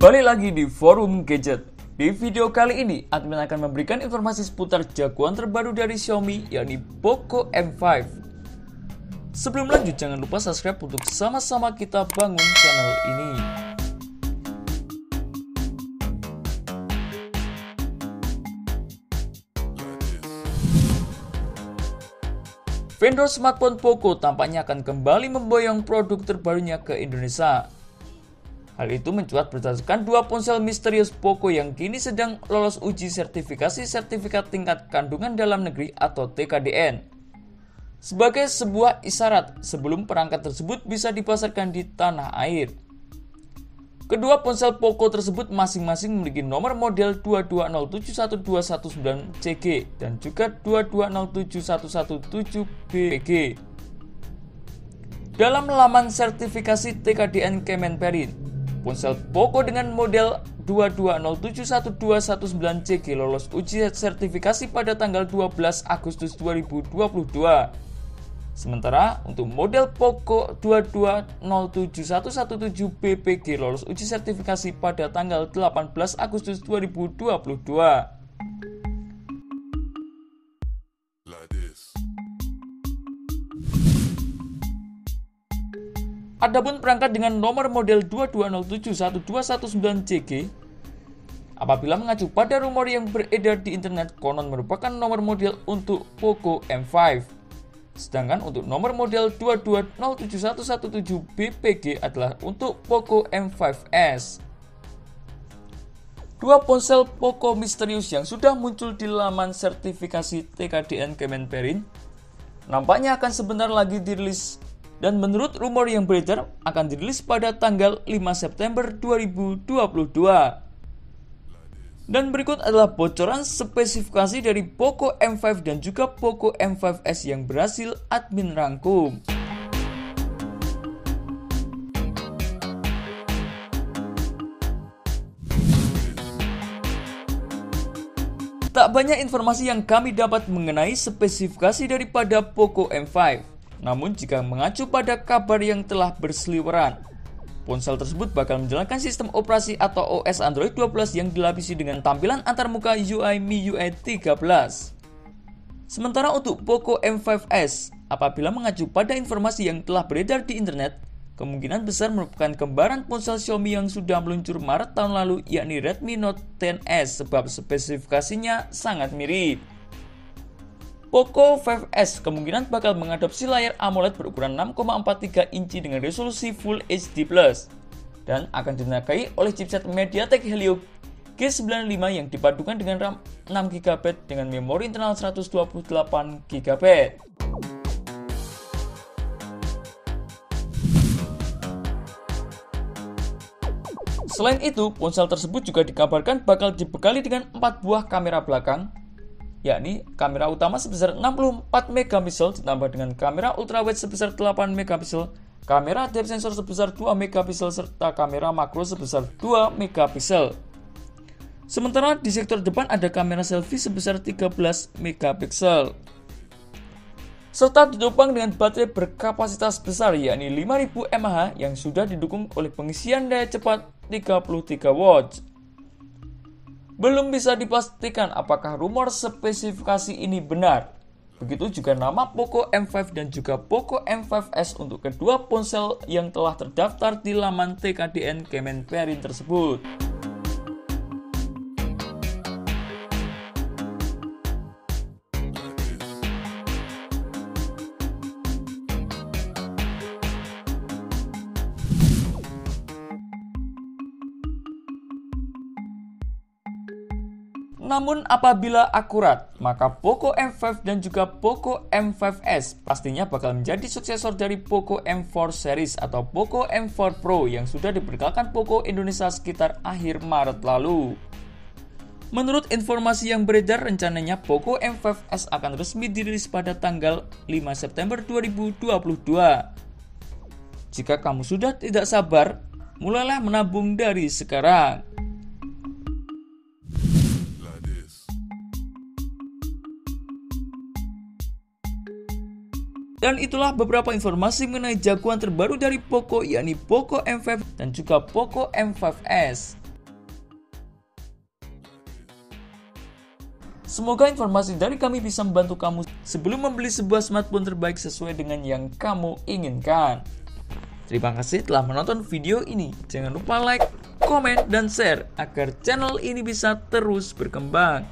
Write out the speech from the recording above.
Balik lagi di forum gadget. Di video kali ini, admin akan memberikan informasi seputar jagoan terbaru dari Xiaomi, yakni Poco M5. Sebelum lanjut, jangan lupa subscribe untuk sama-sama kita bangun channel ini. Vendor smartphone Poco tampaknya akan kembali memboyong produk terbarunya ke Indonesia. Hal itu mencuat berdasarkan dua ponsel misterius Poco yang kini sedang lolos uji sertifikasi sertifikat tingkat kandungan dalam negeri atau TKDN. Sebagai sebuah isyarat sebelum perangkat tersebut bisa dipasarkan di tanah air. Kedua ponsel Poco tersebut masing-masing memiliki nomor model 220712119CG dan juga 2207117BG. Dalam laman sertifikasi TKDN Kemenperin, ponsel Poco dengan model 220712119CG lolos uji sertifikasi pada tanggal 12 Agustus 2022. Sementara untuk model Poco 2207117BPG lolos uji sertifikasi pada tanggal 18 Agustus 2022. Adapun perangkat dengan nomor model 220712119CG apabila mengacu pada rumor yang beredar di internet konon merupakan nomor model untuk Poco M5. Sedangkan untuk nomor model 2207117BPG adalah untuk Poco M5s. Dua ponsel Poco misterius yang sudah muncul di laman sertifikasi TKDN Kemenperin nampaknya akan sebentar lagi dirilis dan menurut rumor yang beredar akan dirilis pada tanggal 5 September 2022. Dan berikut adalah bocoran spesifikasi dari Poco M5 dan juga Poco M5s yang berhasil admin rangkum. Tak banyak informasi yang kami dapat mengenai spesifikasi daripada Poco M5. Namun jika mengacu pada kabar yang telah berseliweran, ponsel tersebut bakal menjalankan sistem operasi atau OS Android 12 yang dilapisi dengan tampilan antarmuka UI MIUI 13. Sementara untuk Poco M5s, apabila mengacu pada informasi yang telah beredar di internet, kemungkinan besar merupakan kembaran ponsel Xiaomi yang sudah meluncur Maret tahun lalu yakni Redmi Note 10s sebab spesifikasinya sangat mirip. Poco 5s kemungkinan bakal mengadopsi layar AMOLED berukuran 6,43 inci dengan resolusi Full HD+, dan akan ditenagai oleh chipset MediaTek Helio G95 yang dipadukan dengan RAM 6GB dengan memori internal 128GB. Selain itu, ponsel tersebut juga dikabarkan bakal dibekali dengan 4 buah kamera belakang, yakni kamera utama sebesar 64 megapiksel ditambah dengan kamera ultrawide sebesar 8 megapiksel, kamera depth sensor sebesar 2 megapiksel serta kamera makro sebesar 2 megapiksel. Sementara di sektor depan ada kamera selfie sebesar 13 megapiksel. Serta ditopang dengan baterai berkapasitas besar yakni 5000 mAh yang sudah didukung oleh pengisian daya cepat 33 watts. Belum bisa dipastikan apakah rumor spesifikasi ini benar. Begitu juga nama Poco M5 dan juga Poco M5s untuk kedua ponsel yang telah terdaftar di laman TKDN Kemenperin tersebut. Namun apabila akurat, maka Poco M5 dan juga Poco M5s pastinya bakal menjadi suksesor dari Poco M4 series atau Poco M4 Pro yang sudah diperkenalkan Poco Indonesia sekitar akhir Maret lalu. Menurut informasi yang beredar, rencananya Poco M5s akan resmi dirilis pada tanggal 5 September 2022. Jika kamu sudah tidak sabar, mulailah menabung dari sekarang. Dan itulah beberapa informasi mengenai jagoan terbaru dari Poco yakni Poco M5 dan juga Poco M5s. Semoga informasi dari kami bisa membantu kamu sebelum membeli sebuah smartphone terbaik sesuai dengan yang kamu inginkan. Terima kasih telah menonton video ini. Jangan lupa like, komen, dan share agar channel ini bisa terus berkembang.